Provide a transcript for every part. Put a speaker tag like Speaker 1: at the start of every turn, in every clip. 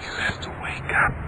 Speaker 1: You have to wake up.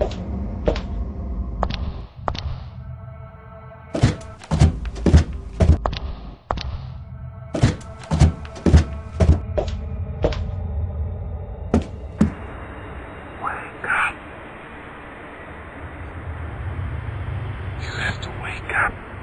Speaker 1: You have to wake up.